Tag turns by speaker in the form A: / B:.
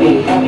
A: David.